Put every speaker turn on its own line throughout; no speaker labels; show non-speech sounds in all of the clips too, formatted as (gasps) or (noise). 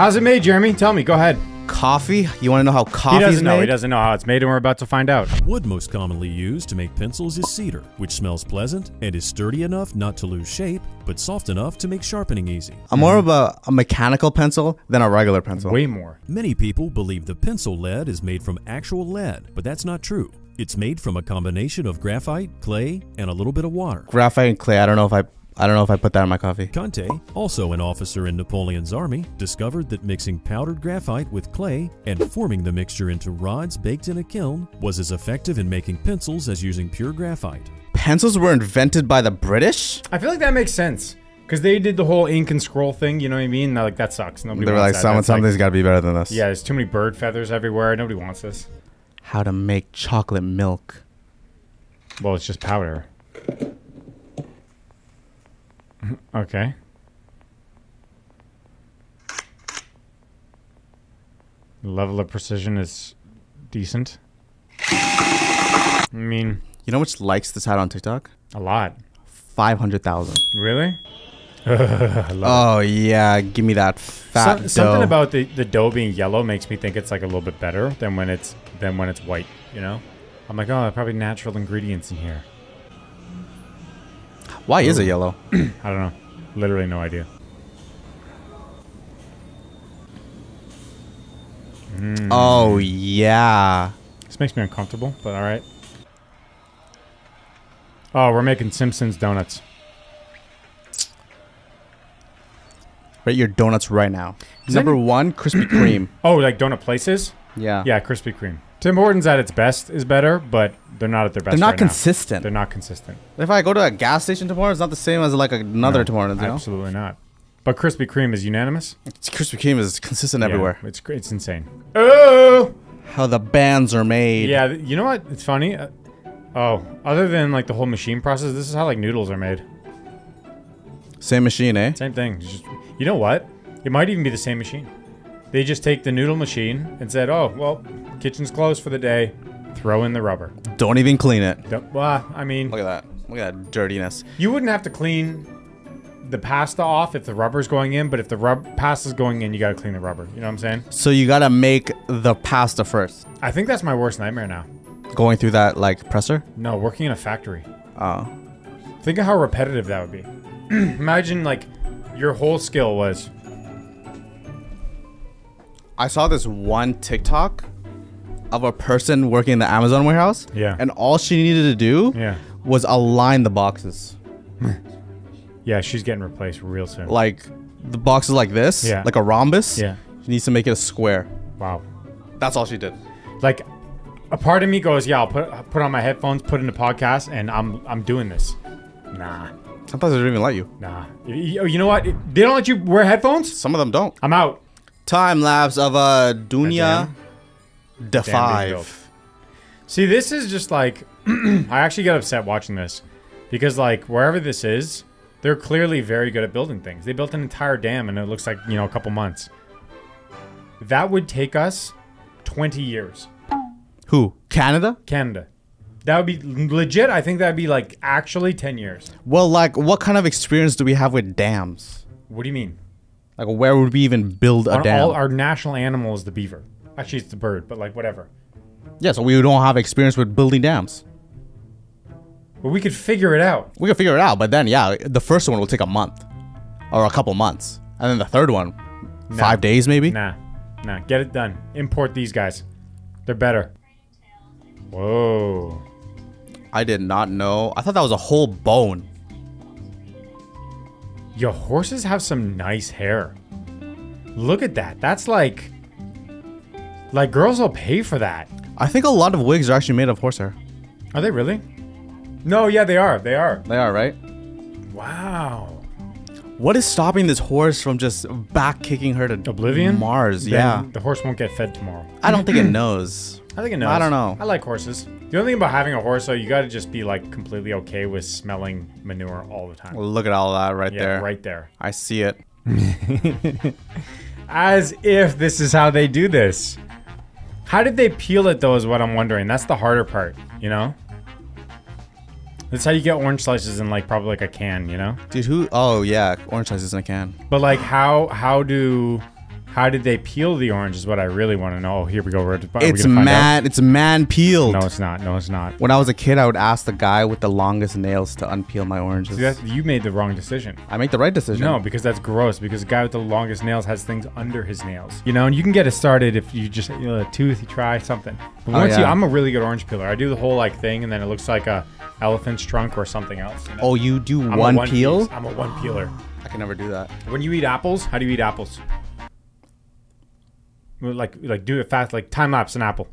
How's it made, Jeremy? Tell me. Go ahead.
Coffee? You want to know how
He
coffee
doesn't
is
know.
made?
He doesn't know how it's made, and we're about to find out.
Wood most commonly used to make pencils is cedar, which smells pleasant and is sturdy enough not to lose shape, but soft enough to make sharpening easy.
I'm more of a, a mechanical pencil than a regular pencil.
Way more.
Many people believe the pencil lead is made from actual lead, but that's not true. It's made from a combination of graphite, clay, and a little bit of water.
Graphite and clay. I don't know if I I don't know if I put that in my coffee.
Conte, also an officer in Napoleon's army, discovered that mixing powdered graphite with clay and forming the mixture into rods baked in a kiln was as effective in making pencils as using pure graphite.
Pencils were invented by the British?
I feel like that makes sense because they did the whole ink and scroll thing. You know what I mean? Like that sucks. Nobody
They were
wants
like,
that.
someone,
That's like-
something's got to be better than this.
yeah, there's too many bird feathers everywhere. Nobody wants this.
How to make chocolate milk.
Well, it's just powder. (laughs) okay. The level of precision is decent. I mean,
You know much likes this had on TikTok?
a lot.
500,000.
Really? (laughs)
Oh, yeah. Give me that fat
Some- something about the, the dough being yellow makes me think it's like a little bit better than when it's than when it's white. You know, I'm like, oh, probably natural ingredients in here.
Why is it yellow? (clears throat)
I don't know. Literally no idea. Mm.
Oh, yeah.
This makes me uncomfortable, but all right. Oh, we're making Simpsons donuts.
Rate your donuts right now.
Is
Number one, Krispy (clears throat) Kreme.
Oh, like donut places?
Yeah.
Yeah, Krispy Kreme. Tim Hortons at its best is better, but they're not at their best.
They're not
right now.
consistent.
They're not consistent.
If I go to a gas station tomorrow, it's not the same as like another
No,
tomorrow. You know?
Absolutely not. But Krispy Kreme is unanimous.
It's- Krispy Kreme is consistent everywhere.
It's it's insane. Oh.
How the bands are made.
Yeah, you know what? It's funny. Uh, oh, other than like the whole machine process, this is how like noodles are made.
Same machine, eh?
Same thing. Just, you know what? It might even be the same machine. They just take the noodle machine and said, "Oh, well, kitchen's closed for the day. Throw in the rubber."
Don't even clean it.
Don't- Well, I mean,
Look at that. Look at that dirtiness.
you wouldn't have to clean the pasta off if the rubber's going in, but if the rub pasta's going in, you gotta clean the rubber. You know what I'm saying?
So you gotta make the pasta first.
I think that's my worst nightmare now.
Going through that like presser.
No, working in a factory.
Oh.
Think of how repetitive that would be. (clears throat) Imagine like your whole skill was
I saw this one TikTok of a person working in the Amazon warehouse.
Yeah.
And all she needed to do
yeah,
was align the boxes.
yeah. She's getting replaced real soon.
Like the boxes like this.
Yeah.
Like a rhombus.
Yeah.
She needs to make it a square.
Wow.
That's all she did.
Like a part of me goes, yeah, I'll put put on my headphones, put in the podcast, and I'm I'm doing this. Nah,
Sometimes they don't even let you.
nah. You- oh, you know what? They don't let you wear headphones.
Some of them don't.
I'm out.
Time lapse of a Dunya
Damn.
De 5.
See, this is just like (clears throat) I actually get upset watching this because like wherever this is, they're clearly very good at building things. They built an entire dam and it looks like, you know, a couple months. That would take us 20 years.
Who? Canada?
Canada. That would be legit. I think that'd be like actually 10 years.
Well, like, what kind of experience do we have with dams?
What do you mean?
Like, where would we even build a
Our,
dam?
all, our national animal is the beaver. Actually, it's the bird, but like whatever.
yeah, so we don't have experience with building dams.
But we could figure it out.
We could figure it out, but then, yeah, the first one will take a month or a couple months. And then the third one, five days maybe?
Nah, nah. Get it done. Import these guys. They're better. Whoa.
I did not know. I thought that was a whole bone.
Your horses have some nice hair. Look at that. That's like. Like, girls will pay for that.
I think a lot of wigs are actually made of horsehair.
Are they really? No, yeah, they are. They are.
They are, right?
Wow.
What is stopping this horse from just back kicking her to
Oblivion?
Mars?
Then
yeah.
The horse won't get fed tomorrow.
I don't think it (clears throat) knows.
I think it knows.
I don't know.
I like horses. The only thing about having a horse, though, you got to just be like completely okay with smelling manure all the time.
Look at all that right
yeah,
there.
right there.
I see it. (laughs)
As if this is how they do this. How did they peel it though? Is what I'm wondering. That's the harder part, you know. That's how you get orange slices in like probably like a can, you know.
Dude, who? Oh, yeah. Orange slices in a can.
But like, how how do How did they peel the orange? Is what I really want to know. Oh, here we go. We're, are
It's
find out?
man. It's man peeled.
No, it's not. No, it's not.
When I was a kid, I would ask the guy with the longest nails to unpeel my oranges.
See, you made the wrong decision.
I make the right decision.
No, because that's gross. Because the guy with the longest nails has things under his nails. You know, and you can get it started if you just you know, a tooth, you try something. But
Oh,
once you. I'm a really good orange peeler. I do the whole like thing, and then it looks like a elephant's trunk or something else. You know?
Oh, you do one,
one
peel?
piece. I'm a one peeler. (gasps)
I can never do that.
When you eat apples, how do you eat apples? Like, like do it fast. Like time lapse an apple,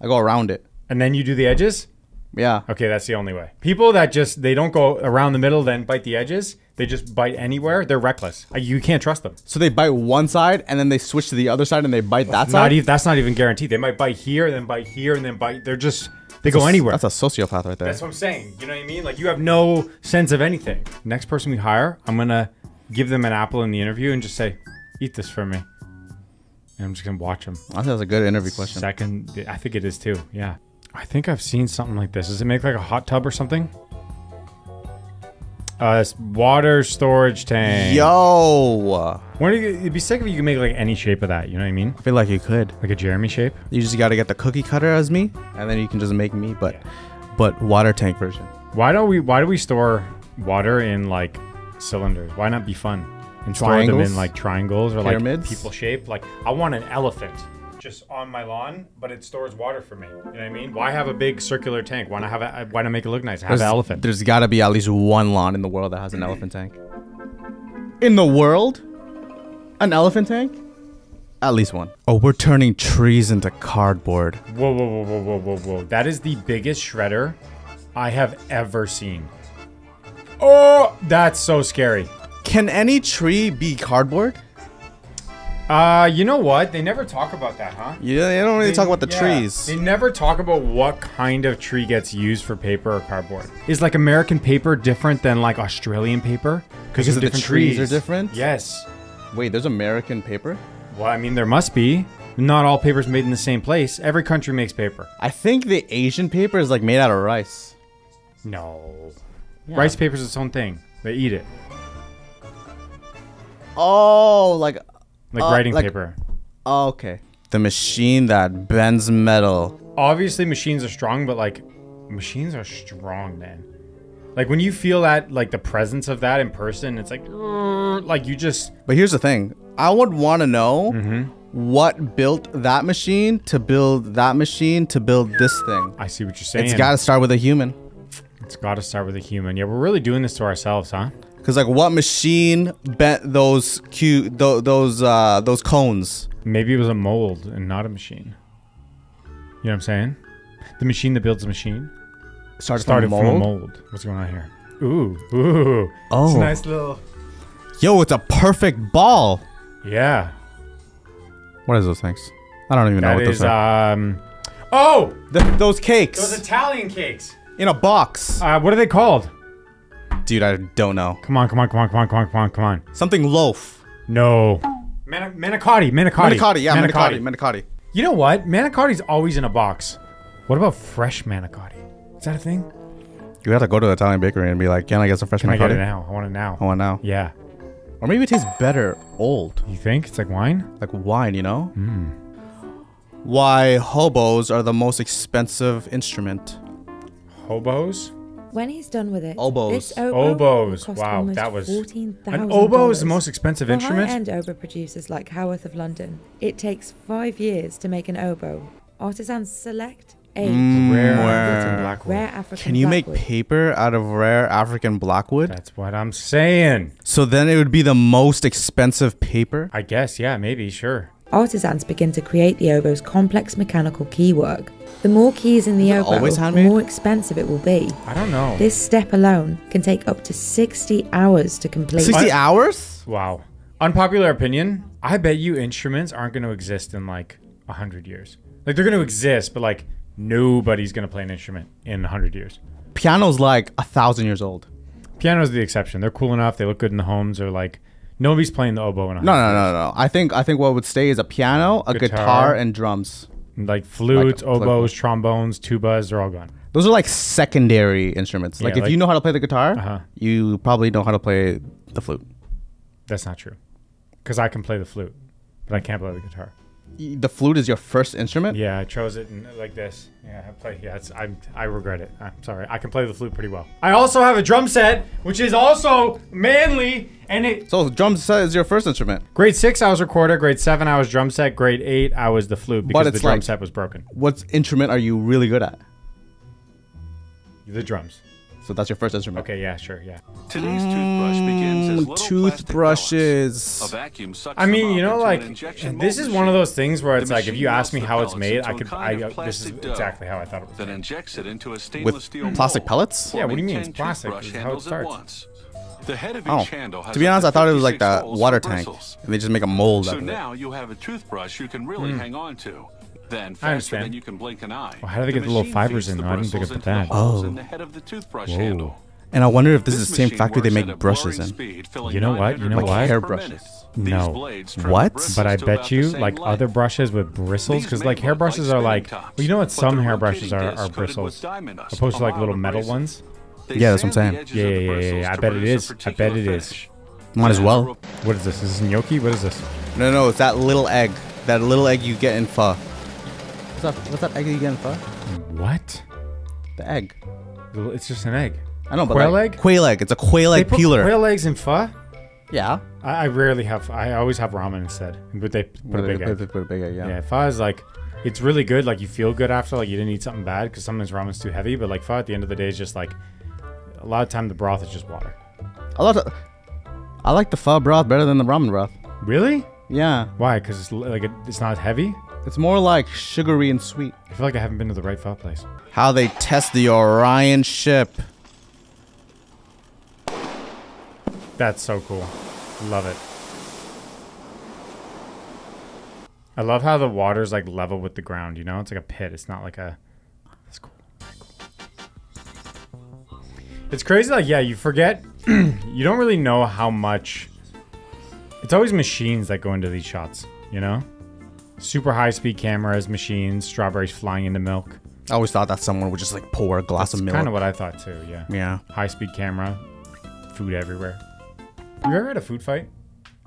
I go around it.
and then you do the edges.
Yeah.
Okay, that's the only way. People that just they don't go around the middle, then bite the edges. They just bite anywhere. They're reckless. You can't trust them.
So they bite one side and then they switch to the other side and they bite that
Not
side.
even that's not even guaranteed. They might bite here, and then bite here, and then bite. They're just they go anywhere.
That's a sociopath right there.
That's what I'm saying. You know what I mean? Like you have no sense of anything. Next person we hire, I'm gonna give them an apple in the interview and just say, "Eat this for me." And I'm just gonna watch them.
I think that's a good interview question.
Second, I think it is too. Yeah, I think I've seen something like this. Does it make like a hot tub or something? Uh, water storage tank.
Yo,
When you, it'd be sick if you could make like any shape of that. You know what I mean?
I feel like you could.
Like a Jeremy shape.
You just got to get the cookie cutter as me, and then you can just make me, but but water tank version.
Why don't we? Why do we store water in like cylinders? Why not be fun and store them in like triangles or
Pyramids?
like people shaped? Like I want an elephant just on my lawn, but it stores water for me. You know what I mean? Why have a big circular tank? Why not have a? Uh, why not make it look nice? Have
There's,
an elephant.
There's got to be at least one lawn in the world that has an elephant tank. In the world, an elephant tank. At least one. Oh, we're turning trees into cardboard.
Whoa, whoa, whoa, whoa, whoa, whoa, whoa! That is the biggest shredder I have ever seen. Oh, that's so scary.
Can any tree be cardboard?
Uh, you know what? They never talk about that, huh?
Yeah, they don't really talk about the
Yeah.
trees.
They never talk about what kind of tree gets used for paper or cardboard. Is like American paper different than like Australian paper?
Because
of
the trees are different?
Yes.
Wait, there's American paper?
Well, I mean, there must be. Not all paper's made in the same place. Every country makes paper.
I think the Asian paper is like made out of rice.
No. Rice paper's is its own thing. They eat it.
Oh, like
Like
Uh,
writing
like-
paper.
oh, okay. The machine that bends metal.
Obviously, machines are strong, but like, machines are strong, man. Like when you feel that, like the presence of that in person, it's like, like you just
But here's the thing. I would want to know
Mm-hmm.
what built that machine to build that machine to build this thing.
I see what you're saying.
It's got to start with a human.
It's got to start with a human. Yeah, we're really doing this to ourselves, huh?
Cause like what machine bent those cute th- those uh those cones?
Maybe it was a mold and not a machine. You know what I'm saying? The machine that builds a machine
Started,
started
from,
from
a
a
mold.
What's going on here? Ooh, ooh.
Oh.
It's a nice little.
Yo, it's a perfect ball.
Yeah.
What is those things? I don't even know
what
what
is
those are.
um. Oh,
Th- those cakes
those Italian cakes.
In a box.
Uh, what are they called?
Dude, I don't know.
Come on, come on, come on, come on, come on, come on, come on.
Something loaf.
No. Mani- manicotti, manicotti.
Manicotti, yeah, manicotti, manicotti.
You know what? Manicotti's always in a box. What about fresh manicotti? Is that a thing?
You have to go to the Italian bakery and be like, "Can I get some fresh
Can I get
manicotti?"
it now? I want it now.
I want it now.
Yeah.
Or maybe it tastes better old,
You think it's like wine?
like wine. You know. Why hobos are the most expensive instrument?
Hobos?
When he's done with it,
Oboes.
this oboe
Oboes. Wow, that was
$14,000.
an oboe is the most expensive
For
instrument.
high-end oboe producers like Howarth of London, it takes five years to make an oboe. Artisans select eight mm,
Rare
Where-
African blackwood.
rare African
Can you make paper out of rare African blackwood?
That's what I'm saying.
So then it would be the most expensive paper.
I guess. Yeah. Maybe. Sure.
Artisans begin to create the oboe's complex mechanical keywork. The more keys in the oboe,
always
the more expensive it will be.
I don't know.
This step alone can take up to 60 hours to complete.
Sixty hours?
wow. Unpopular opinion. I bet you instruments aren't going to exist in like a hundred years. Like they're going to exist, but like nobody's going to play an instrument in a hundred years.
Piano's like a thousand years old.
Piano's the exception. They're cool enough. They look good in the homes. Or like nobody's playing the oboe in a
No,
hundred
no, no, no. I think I think what would stay is a piano, a guitar,
Guitar.
and drums.
Like flutes,
Like like-
oboes, trombones, tubas, they're all gone.
Those are like secondary instruments. Like
Yeah,
if
like-
you know how to play the guitar,
Uh-huh.
you probably know how to play the flute.
That's not true. Because I can play the flute, but I can't play the guitar.
The flute is your first instrument.
Yeah, I chose it in, like this. Yeah, I play. Yeah, it's, I I regret it. I'm sorry. I can play the flute pretty well. I also have a drum set, which is also manly, and it.
So drum set is your first instrument.
Grade six, I was recorder. Grade seven, I was drum set. Grade eight, I was the flute because the drum
like-
set was broken.
What instrument are you really good at?
The drums.
So that's your first instrument.
Okay, yeah, sure, yeah.
Today's toothbrush begins as little plastic
Toothbrushes.
pellets. A vacuum sucks
I mean,
them
you
up
know,
into
like
an injection
this is
mold
one of
machine
those things where it's
The
like if
machine
you ask me
melts
how
the
it's
pellets
made,
into
I
a
could.
kind
I
of
uh, this is
plastic dough
exactly how I thought it was.
Then
made.
injects it into a stainless steel
plastic
mold,
pellets?
Yeah, what do you
forming
mean? It's
10
plastic.
toothbrush
This is how it
handles at
starts.
once. The head of
Oh,
each handle has
to be
up
honest, I thought it was like
56
the
holes
water
for
tank,
bristles.
and they just make a mold out
So
of it.
now you have a toothbrush you can really hang on to. Then faster
understand.
than you can blink an eye.
Well, how do they
the
get the little fibers in
the
though? I didn't think
bristles
about
the
that.
Oh.
in the head of the toothbrush
Whoa.
handle.
And I wonder if this, is the same factory they make brushes
blurring
in.
speed,
You know what? You know
900
what?
brushes
Hair brushes.
No.
blades
What?
But I bet you, like
length.
other brushes with bristles, because like hair
look
brushes are like,
tops,
well, you know what? Some
they're
hair brushes are, are bristles,
diamond dust,
opposed to like little metal
abrasive.
ones.
They
Yeah, that's what I'm saying.
edges
Yeah, yeah, yeah, yeah. I bet it
produce a
is. I bet it is.
finish.
Might as well.
What is this? Is this gnocchi? What is this?
No, no, it's that little egg. That little egg you get in pho. What's that? What's that egg you get in pho?
What?
The egg.
It's just an egg.
I know, but
Quail
like,
egg?
Quail egg. It's a quail
They
egg
put
peeler.
quail eggs in pho?
yeah.
I, I rarely have. I always have ramen instead, but they put a big egg.
Put a big egg. Yeah.
Yeah, pho is like, it's really good. Like you feel good after. Like you didn't eat something bad because sometimes ramen's too heavy. But like pho, at the end of the day, is just like a lot of time the broth is just water.
I love. The, I like the pho broth better than the ramen broth.
Really?
Yeah.
Why? Because it's like it, it's not heavy.
It's more like sugary and sweet.
I feel like I haven't been to the right pho place.
How they test the Orion ship.
That's so cool. Love it. I love how the water's like level with the ground, you know? It's like a pit. It's not like a That's cool. Cool. It's crazy like yeah, you forget (clears throat) you don't really know how much it's always machines that go into these shots, you know? Super high speed cameras, machines, strawberries flying into milk.
I always thought that someone would just like pour a glass
That's
of milk.
kind of what I thought too, yeah.
yeah.
High speed camera, food everywhere. You ever had a food fight?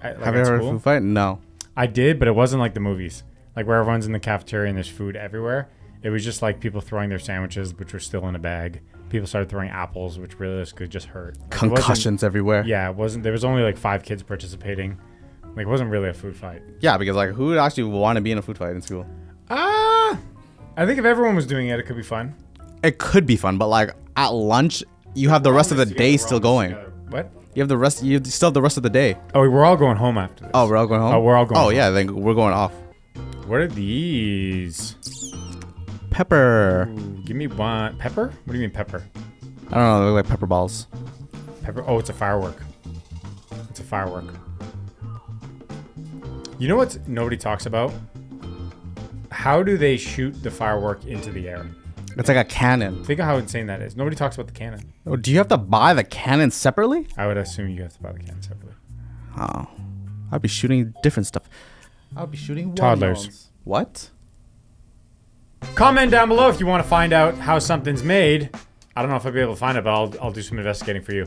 At- like
Have you ever of
school?
food fight? No.
I did, but it wasn't like the movies, like where everyone's in the cafeteria and there's food everywhere. It was just like people throwing their sandwiches, which were still in a bag. People started throwing apples, which really just could just hurt. Like,
Concussions everywhere.
Yeah, it wasn't. There was only like five kids participating. Like it wasn't really a food fight.
Yeah, because like who would actually want to be in a food fight in school?
Ah, I think if everyone was doing it, it could be fun.
It could be fun, but like at lunch, you have the rest of the day still going.
What?
You have the rest. You still have the rest of the day.
Oh, we're all going home after this.
Oh, we're all going home.
Oh, we're all going
Oh
home.
yeah, then we're going off.
What are these?
Pepper.
Ooh, give me one. Pepper? What do you mean pepper?
I don't know. They look like pepper balls.
Pepper. Oh, it's a firework. It's a firework. You know what nobody talks about? How do they shoot the firework into the air?
It's like a cannon.
Think of how insane that is. Nobody talks about the cannon.
Oh, do you have to buy the cannon separately?
I would assume you have to buy the cannon separately.
Oh, I'd be shooting different stuff. I'll be shooting
Toddlers.
What?
Comment down below if you want to find out how something's made. I don't know if I'll be able to find it, but I'll, I'll do some investigating for you.